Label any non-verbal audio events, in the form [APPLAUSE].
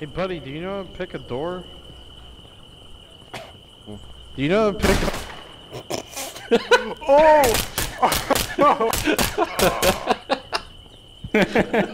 Hey, buddy, do you know how to pick a door? Do you know how to pick? Oh! [LAUGHS] [LAUGHS]